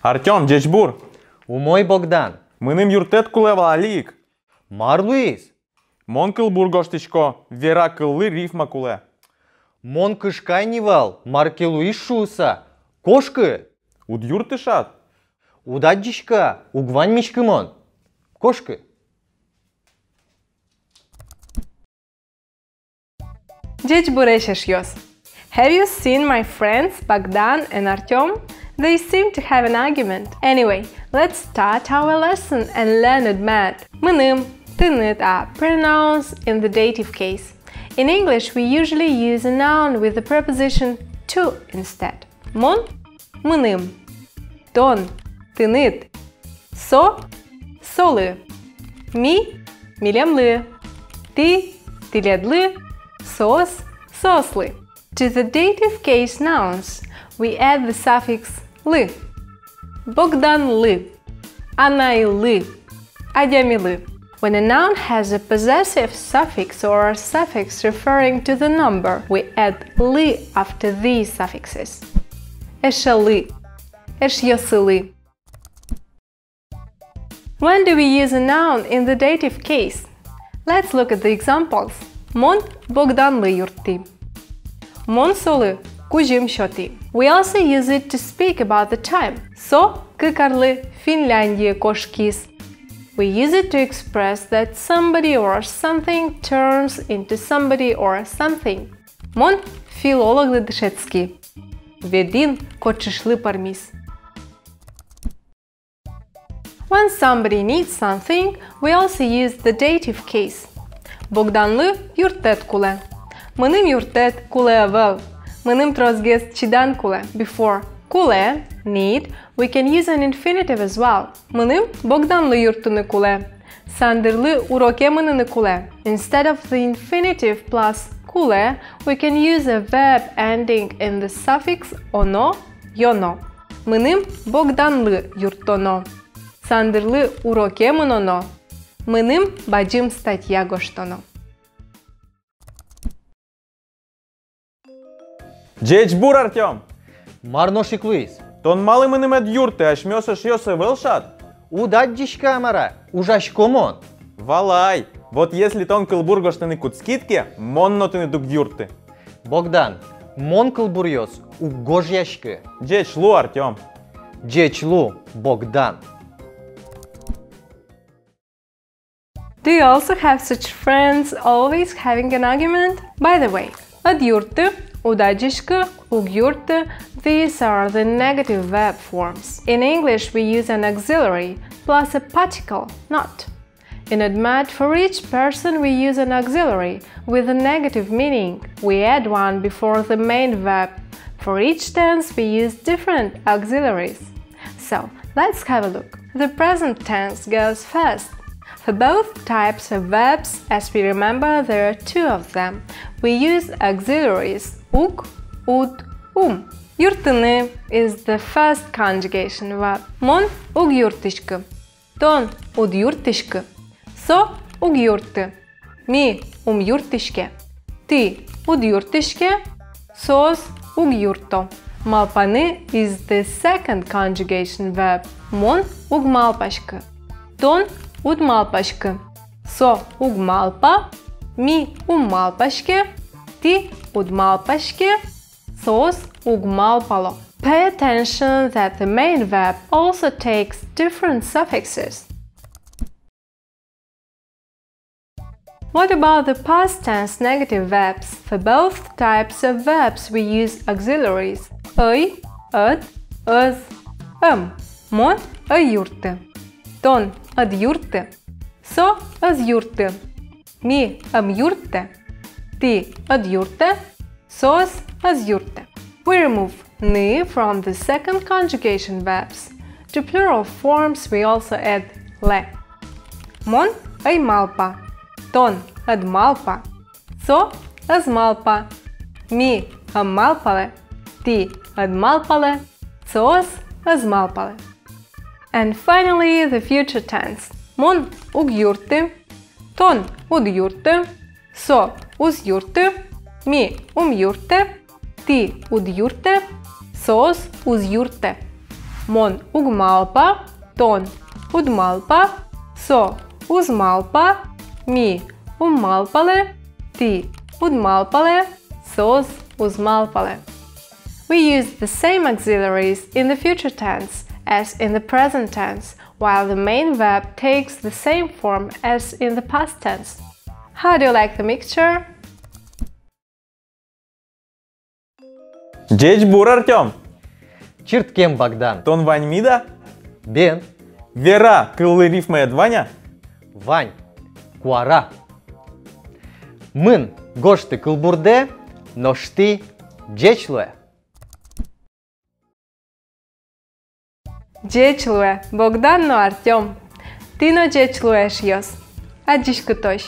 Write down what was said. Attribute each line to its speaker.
Speaker 1: Артем, Джечбур,
Speaker 2: Умой Богдан.
Speaker 1: мыним юртет кулева алик.
Speaker 2: Мар Луиз.
Speaker 1: Мон кылбур гоштичко, вера кыллы рифма куле.
Speaker 2: Мон кышкай нивал. Марки Луиз шуса. Кошкы.
Speaker 1: Уд юртышат.
Speaker 2: Удадjishka. Угвань мишкымон. Кошкы.
Speaker 3: Dzieci Bureshashiyos. Have you seen my friends Bogdan and Artyom? They seem to have an argument. Anyway, let's start our lesson and learn it mad. Мыным, тынет are pronouns in the dative case. In English, we usually use a noun with the preposition to instead. Мон – мыным. Тон – тынет. Со – солы. Ми – милемлы. Ты – тиледлы. Сос – сослы. To the dative case nouns, we add the suffix ly. Bogdan ly. Anai ly. Ademi ly. When a noun has a possessive suffix or a suffix referring to the number, we add ly after these suffixes. Eshely. Eshyosily. When do we use a noun in the dative case? Let's look at the examples. Мон Богданли юрти. Мон соли кужим шоти. We also use it to speak about the time. Со кикарли Финляндия кошкис. We use it to express that somebody or something turns into somebody or something. Мон филологи дешецки. Ведин кочешли пармис. When somebody needs something, we also use the dative case. Богданлы юртет куле. Мыным юртет куле вел. Mănântros gest cidan kule. Before kule, need, we can use an infinitive as well. Mănâm Bogdanlı yurtunu kule. Sandırlı urokemınını kule. Instead of the infinitive plus kule, we can use a verb ending in the suffix ono, yono. Mănâm Bogdanlı yurtono. Sandırlı urokemınono. Mănâm bacım statyagoștono.
Speaker 1: Джечбур, Артем!
Speaker 2: Марношик выйс.
Speaker 1: Тон малый мы немед юрты, а шмёса шьёса вэлшат.
Speaker 2: Удаддичка амара, ужащ комон.
Speaker 1: Валай, вот если тон кылбургош тыны кут скидки, монно тыны дуб юрты.
Speaker 2: Богдан, мон кылбурьёс, угож
Speaker 1: ящки. Джечлу, Артём.
Speaker 2: Джечлу, Богдан.
Speaker 3: Do you also have such friends always having an argument? By the way, at юрты udadjishke, ugyurte, these are the negative verb forms. In English, we use an auxiliary plus a particle, not. In Udmurt, for each person we use an auxiliary with a negative meaning. We add one before the main verb. For each tense, we use different auxiliaries. So, let's have a look. The present tense goes first. For both types of verbs, as we remember, there are two of them. We use auxiliaries uk, ud, um. Yurtını is the first conjugation verb. Mon ug yurtışkı. Ton ud yurtışkı. So ug yurtı. Mi um yurtışke. Ti ud yurtışke. Sos ug yurto. Malpani is the second conjugation verb. Mon ug malpaşkı. Ton ud malpaške. So ug malpa, mi um malpaške, ti ud malpaške, sos ug malpalo. Pay attention that the main verb also takes different suffixes. What about the past tense negative verbs? For both types of verbs we use auxiliaries. Ăd, îz, ăm. Mon, îi iurte. Ton, ad jurte. So, az jurte. Mi, am jurte. Sos, az jurte. We remove ni from the second conjugation verbs. To plural forms we also add le. Mon, ai malpa. Ton, ad malpa. So, az malpa. Mi, am malpale. Ti, ad malpale. Sos, az malpale. And finally, the future tense. Mon ug jurte, ton ud jurte, so uz jurtă, mi um jurtă, ti ud jurtă, sos uz jurtă. Mon ug malpa, ton ud malpa, so uz malpa, mi um malpale, ti ud malpale, sos uz malpale. We use the same auxiliaries in the future tense as in the present tense, while the main verb takes the same form as in the past tense. How do you like the mixture?
Speaker 1: Джечбур Артем.
Speaker 2: Чирткем Богдан.
Speaker 1: Тон Вань Мида.
Speaker 2: Бен.
Speaker 1: Вера, кылы рифмы Ваня.
Speaker 2: Вань. Куара. Мын, гош ты кылбурде, но ты
Speaker 3: джечлуэ. Джечлуэ, Богдан но Артем. Ты но джечлуэш йос. Адишка тощ.